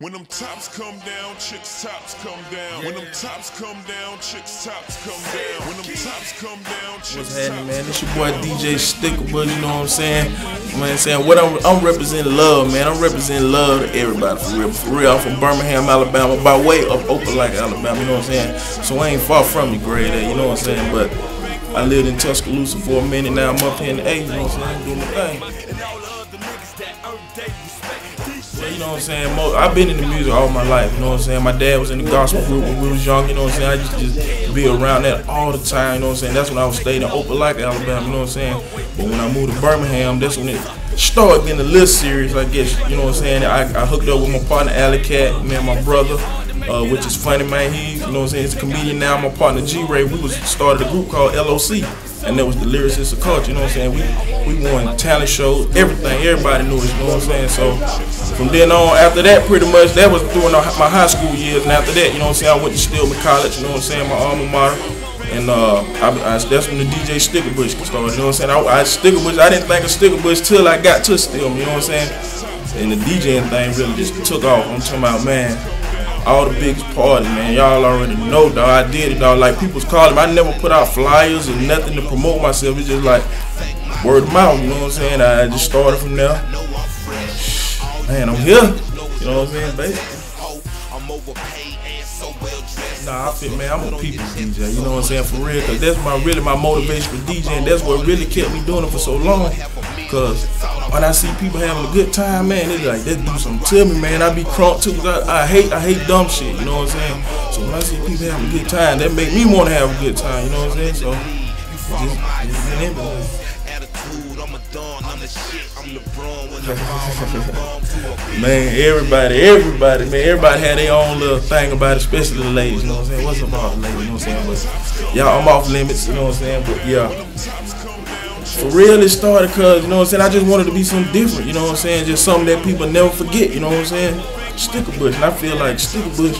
When them tops come down, chicks tops come down. When them tops come down, chicks tops come down. When them tops come down, chicks What's happening, man? This your boy DJ Stikuhbush, you know what I'm saying? Man, saying what I'm, I'm representing love, man. I'm representing love to everybody, for real. For real, I'm from Birmingham, Alabama, by way of Opelika, Alabama, you know what I'm saying? So I ain't far from you, grade A, you know what I'm saying? But I lived in Tuscaloosa for a minute, now I'm up here in the A, you know what I'm saying? Doing my thing. Know what I'm saying? I've been in the music all my life, you know what I'm saying? My dad was in the gospel group when we was young, you know what I'm saying? I used to just be around that all the time, you know what I'm saying? That's when I was staying in Opelika, Alabama, you know what I'm saying? But when I moved to Birmingham, that's when it started getting a little serious, I guess, you know what I'm saying? I, I hooked up with my partner, Alley Cat, me and my brother, uh, which is funny, man. He, you know what I'm saying? He's a comedian now. My partner, G-Ray, we was started a group called LOC and that was the lyricist of culture. You know what I'm saying? We we won talent shows, everything. Everybody knew us. You know what I'm saying? So from then on, after that, pretty much that was during my high school years. And after that, you know what I'm saying? I went to Stillman College. You know what I'm saying? My alma mater. And uh, I, I, that's when the DJ Sticker Stikuhbush started. You know what I'm saying? I, I Stikuhbush. I didn't think of Sticker Stikuhbush till I got to Stillman. You know what I'm saying? And the DJing thing really just took off. I'm talking about man all the biggest party, man. Y'all already know, dog. I did it, dog. Like people's calling. I never put out flyers or nothing to promote myself. It's just like word of mouth. You know what I'm saying? I just started from there. Man, I'm here. You know what I'm saying, baby? Nah, I feel, man, I'm a people DJ. You know what I'm saying? For real, cause that's my really my motivation for DJing. That's what really kept me doing it for so long. Cause when I see people having a good time, man, they like they do something to me, man. I be crunk too. Cause I, I hate I hate dumb shit. You know what I'm saying? So when I see people having a good time, that make me want to have a good time. You know what I'm saying? So just, just man, everybody, everybody, man, everybody had their own little thing about it, especially the ladies, you know what I'm saying? What's up ladies, you know what I'm saying? But y'all, I'm off limits, you know what I'm saying? But yeah. For real, it started because, you know what I'm saying, I just wanted to be something different, you know what I'm saying? Just something that people never forget, you know what I'm saying? Sticker Bush, and I feel like Sticker Bush,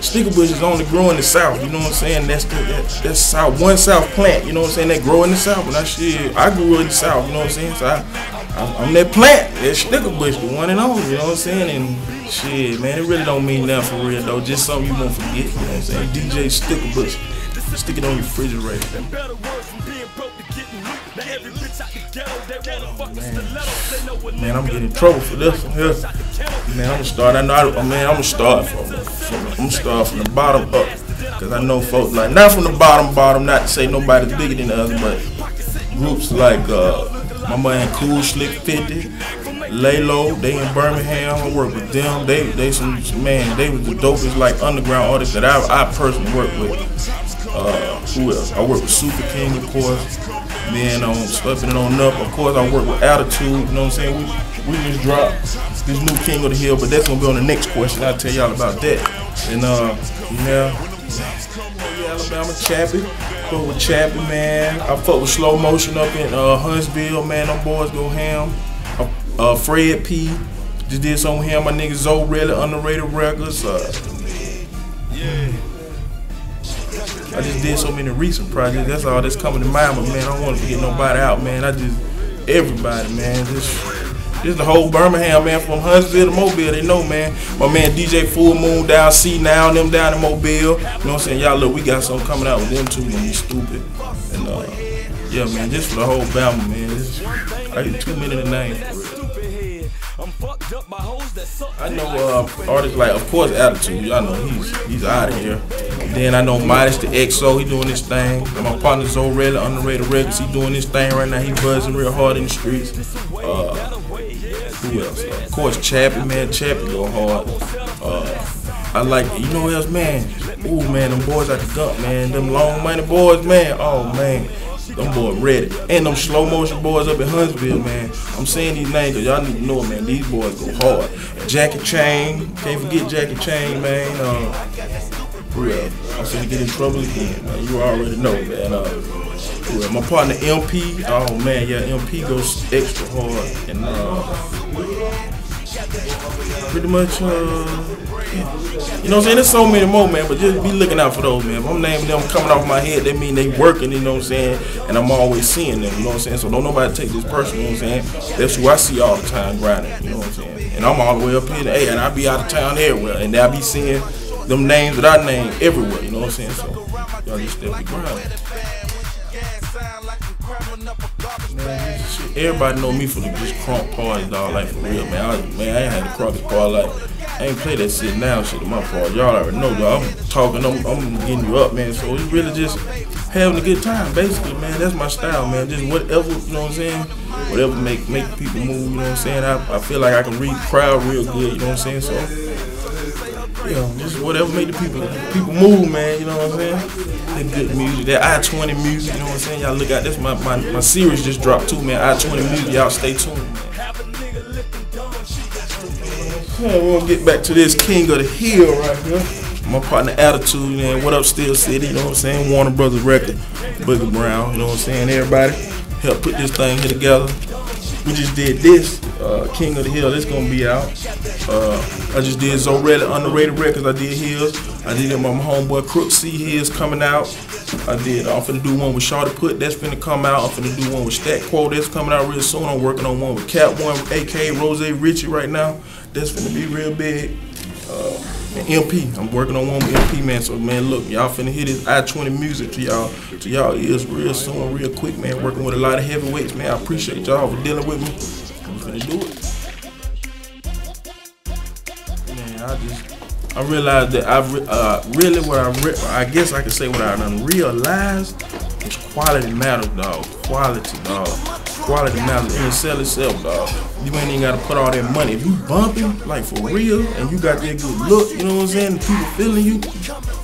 Sticker Bush is only growing in the South, you know what I'm saying? That's the, that, that's South, one South plant, you know what I'm saying? That grow in the South, and I shit, I grew in the South, you know what I'm saying? So I, I, am that plant, that Stikuhbush, the one and only, you know what I'm saying? And shit, man, it really don't mean nothing for real though. Just something you won't forget, you know what I'm saying? DJ Stikuhbush, stick it on your refrigerator. Man. I'm getting in trouble for this one here. Man, I'm gonna start. I know. I, man, I'm gonna start from, from I'm gonna start from the bottom up, cause I know folks like not from the bottom, bottom. Not to say nobody's bigger than the other, but groups like uh, my man Cool Slick 50, Laylo, they in Birmingham. I work with them. They they some man. They was the dopest like underground artists that I I personally work with. Uh, who else? I work with Super King, of course. Then on stepping it on up, of course, I work with Attitude. You know what I'm saying? We we just dropped this new King of the Hill, but that's gonna be on the next question. I'll tell y'all about that. And uh, yeah, Alabama Chappie. Fuck with Chappie, man. I fuck with Slow Motion up in uh, Huntsville, man. Them boys go ham. Uh, uh, Fred P. Just did some with him. My nigga Zoe really underrated records. Uh, I just did so many recent projects. That's all that's coming to mind. But man, I don't want to forget nobody out, man. I just everybody, man. Just just the whole Birmingham, man, from Huntsville to Mobile. They know, man. My man DJ Full Moon down, C now, them down in Mobile. You know what I'm saying? Y'all look, we got something coming out with them too, man. You stupid. And uh, yeah, man, just for the whole Bama, man. I get too many to name. I know uh, artists like, of course, Attitude. Y'all know he's he's out of here. Then I know Modest the XO, he doing this thing. And my partner Zorella, underrated records, he doing this thing right now. He buzzing real hard in the streets. Uh, who else? Of course, Chappie, man. Chappie go hard. Uh, I like, you know what else, man? Ooh, man, them boys at the dump, man. Them long money boys, man. Oh, man. Them boys ready. And them slow motion boys up in Huntsville, man. I'm saying these names because y'all need to know, man. These boys go hard. Jackie Chain. Can't forget Jackie Chain, man. Uh, real. I'm finna get in trouble again, man. You already know, man. Uh, my partner MP. Oh, man, yeah, MP goes extra hard. And uh, pretty much, uh, You know what I'm saying? There's so many more, man, but just be looking out for those, man. If I'm naming them coming off my head, that mean they working, you know what I'm saying? And I'm always seeing them, you know what I'm saying? So don't nobody take this personal, you know what I'm saying? That's who I see all the time grinding, you know what I'm saying? And I'm all the way up here, hey, and I be out of town everywhere, and I be seeing them names that I name everywhere, you know what I'm saying? So y'all just step the ground. Everybody know me for the just crunk parties, dog. Like for real, man. I, man, I ain't had the crunkest party. Like I ain't play that shit now, shit my party. Y'all already know, y'all. I'm talking, I'm, I'm getting you up, man. So it's really just having a good time, basically, man. That's my style, man. Just whatever, you know what I'm saying? Whatever make make people move, you know what I'm saying? I, I feel like I can read crowd real good, you know what I'm saying? So you know, just whatever make the people people move, man. You know what I'm saying? That good music, that I-20 music. You know what I'm saying? Y'all look out. This my my, my series just dropped too, man. I-20 music. Y'all stay tuned. Yeah, we're gonna get back to this King of the Hill right here. My partner Attitude, man. What up, Steel City? You know what I'm saying? Warner Brothers record, Boogie Brown. You know what I'm saying? Everybody help put this thing here together. We just did this, uh, King of the Hill. It's gonna be out. Uh, I just did Zorelli Underrated Records. I did his. I did my homeboy Crook C. His coming out. I did. I'm finna do one with Shawty Putt. That's finna come out. I'm finna do one with Stat Quo. That's coming out real soon. I'm working on one with Cat One, A.K. Rose Richie right now. That's finna be real big. Uh, MP. I'm working on one with MP, man. So, man, look, y'all finna hit this I-20 music to y'all, to y'all ears real soon, real quick, man. Working with a lot of heavyweights, man. I appreciate y'all for dealing with me. I'm do it. Man, I just, I realized that I uh, really what I re I guess I could say what I done realized is quality matters, dog. Quality, dog. Quality matters in sell itself, dog. You ain't even gotta put all that money. If you bumping, like for real, and you got that good look, you know what I'm saying? People feeling you,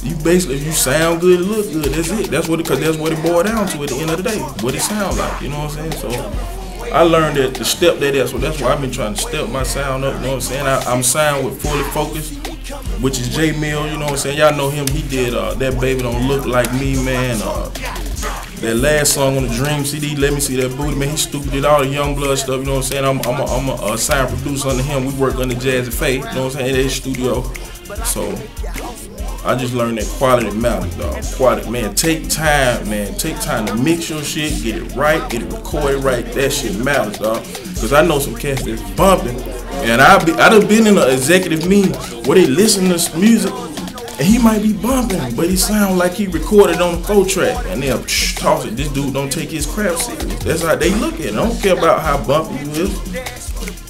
you basically, if you sound good, look good, that's it. That's what it, cause that's what it boiled down to at the end of the day. What it sound like, you know what I'm saying? So I learned that to step that is, so that's why I've been trying to step my sound up, you know what I'm saying? I, am signed with Fully Focused, which is J Mill, you know what I'm saying? Y'all know him, he did uh, That Baby Don't Look Like Me, man. Uh, that last song on the Dream CD, Let Me See That Booty, man, he stupid did all the Young Blood stuff, you know what I'm saying? I'm, I'm a, I'm a, a sign producer under him. We work under Jazze Pha, you know what I'm saying, in his studio. So, I just learned that quality matters, dog. Quality, man. Take time, man. Take time to mix your shit, get it right, get it recorded right. That shit matters, dog. Cause I know some cats that's bumping, and I be I done been in an executive meeting where they listen to music and he might be bumping, but he sound like he recorded on a four track. And they'll toss it. This dude don't take his crap serious. That's how they look at it. I don't care about how bumpy you is.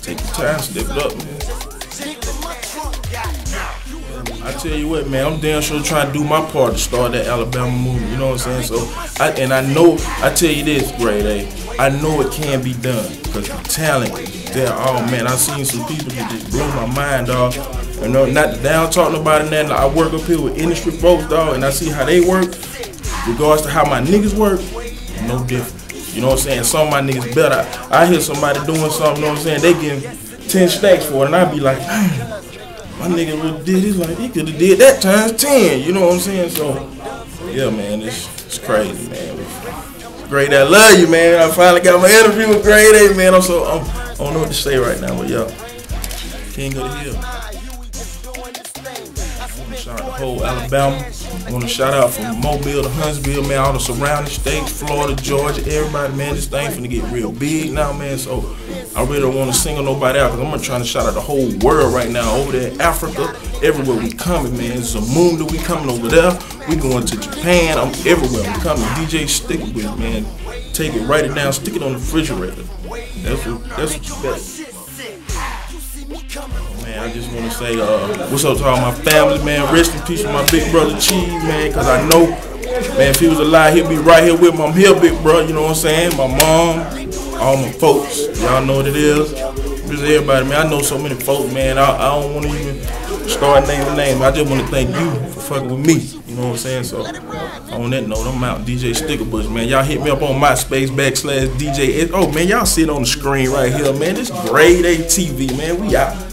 Take your time, step it up, man. I tell you what, man, I'm damn sure trying to do my part to start that Alabama movement. You know what I'm saying? So, I, and I know, I tell you this, grade A, I know it can be done because the talent, there. Oh man, I seen some people that just blow my mind, dog. You know, not down talking about it. Now I work up here with industry folks, dog, and I see how they work. Regards to how my niggas work, no different. You know what I'm saying? Some of my niggas better. I, I hear somebody doing something, you know what I'm saying? They getting 10 stacks for it, and I be like, my nigga really did it. Like, he could have did that times 10, you know what I'm saying? So, yeah, man, it's, it's crazy, man. Great, I love you, man. I finally got my interview with Grade A, man. I'm so, I'm, I don't know what to say right now, but yeah, King of the Hill shout out the whole Alabama. I want to shout out from Mobile to Huntsville, man, all the surrounding states, Florida, Georgia, everybody, man. This thing finna get real big now, man. So I really don't want to single nobody out because I'm to to shout out the whole world right now. Over there Africa, everywhere we coming, man. Zamunda, we coming over there. We going to Japan. I'm everywhere. We coming. DJ Stick with, man. Take it, write it down, stick it on the refrigerator. That's what, that's what you better. Man, I just want to say, uh, what's up to all my family, man. Rest in peace to my big brother Cheese, man, because I know, man, if he was alive, he'd be right here with me. I'm here, big bro, you know what I'm saying? My mom, all my folks, y'all know what it is. Just everybody, man. I know so many folks, man. I, I don't want to even start naming names. I just want to thank you for fucking with me. You know what I'm saying? So, on that note, I'm out. DJ Stikuhbush, man. Y'all hit me up on MySpace backslash DJ. Oh, man, y'all see it on the screen right here, man. This grade A TV, man. We out.